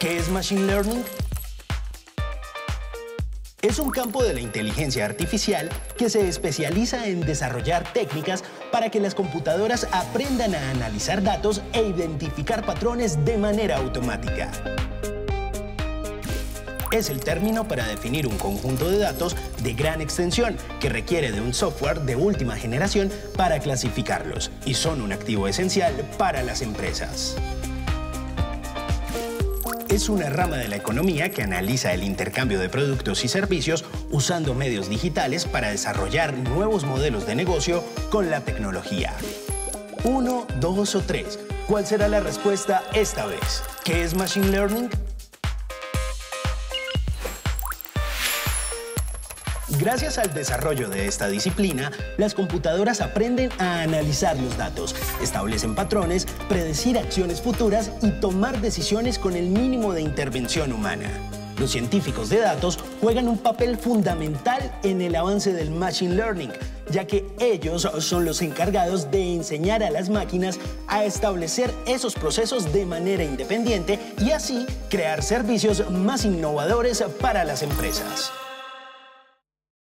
¿Qué es Machine Learning? Es un campo de la inteligencia artificial que se especializa en desarrollar técnicas para que las computadoras aprendan a analizar datos e identificar patrones de manera automática. Es el término para definir un conjunto de datos de gran extensión que requiere de un software de última generación para clasificarlos y son un activo esencial para las empresas es una rama de la economía que analiza el intercambio de productos y servicios usando medios digitales para desarrollar nuevos modelos de negocio con la tecnología. Uno, dos o tres. ¿Cuál será la respuesta esta vez? ¿Qué es Machine Learning? Gracias al desarrollo de esta disciplina, las computadoras aprenden a analizar los datos, establecen patrones, predecir acciones futuras y tomar decisiones con el mínimo de intervención humana. Los científicos de datos juegan un papel fundamental en el avance del Machine Learning, ya que ellos son los encargados de enseñar a las máquinas a establecer esos procesos de manera independiente y así crear servicios más innovadores para las empresas.